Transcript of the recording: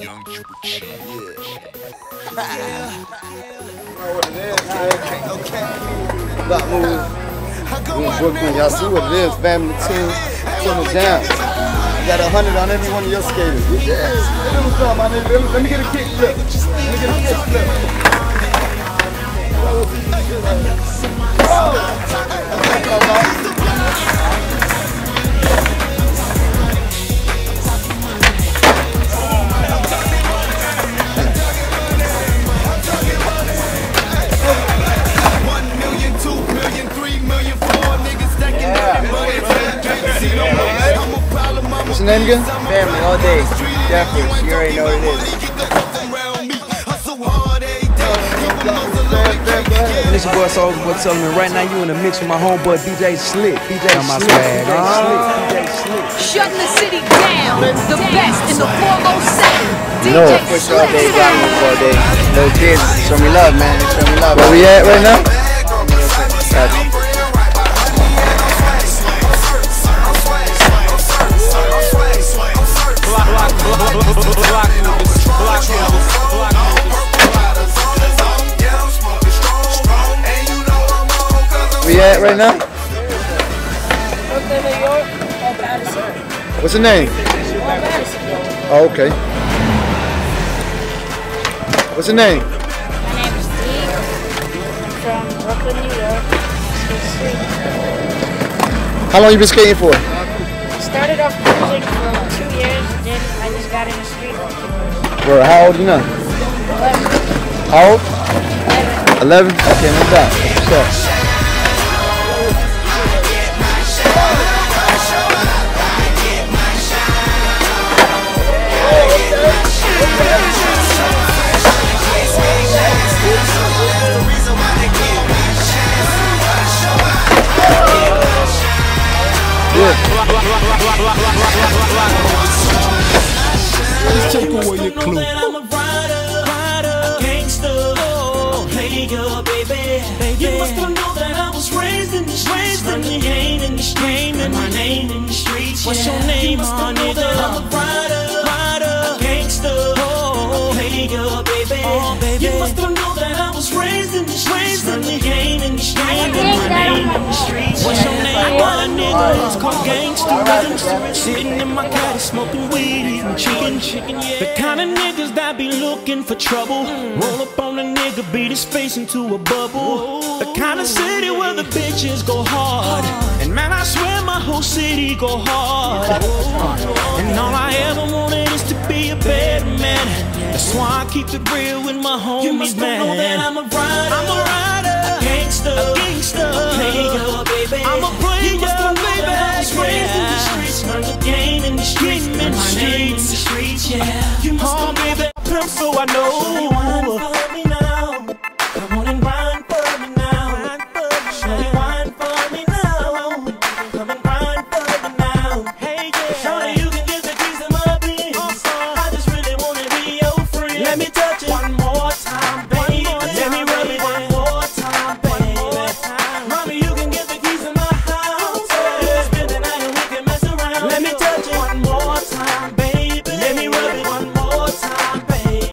Young Tripper Cheese. Block move. We in Brooklyn. Y'all see what it is. Family team. It down. You got a hundred on every one of your skaters. Yes. Let me, get a kick flip. Let me get a kick flip. One problem, I'm What's your name again? Family all day. Definitely. You already know what it is. Get the fuck around me. Hustle hard every day. Keep 'em hustle on the cake. And it's your boy Soulja Boy Sullivan. Right now you in the mix with my homeboy DJ Slick. DJ Slick. my DJ swag, Slick. huh? DJ Slick. Shutting the city down. The best in the 407. DJ No, push all day, Slick. block move all day. Little kids, show me love, man. Show me love. Where we at right now? Gotcha. At right now? Brooklyn, New York, or Madison. What's your name? Oh, okay. What's your name? My name is Dee. I'm from Brooklyn, New York. Street. How long you been skating for? Started off music for two years, then I just got in the street. Bro, how old you now? 11, How old? 11. 11? Okay, no doubt. What's up? Take away your clue. I'm a rider, rider, gangster, player, baby. You must know that I was raised in the streets, from the game in the stream, and my name in the streets. What's your name, you rhythms. Sitting in my caddy, smoking weed, eating chicken, chicken, yeah. The kind of niggas that be looking for trouble. Roll up on a nigga, beat his face into a bubble. The kind of city where the bitches go hard. And man, I swear my whole city go hard. And all I ever wanted is to be a better man. That's why I keep it real with my homies, man. Yeah. You must oh, baby. Pimp, so I know.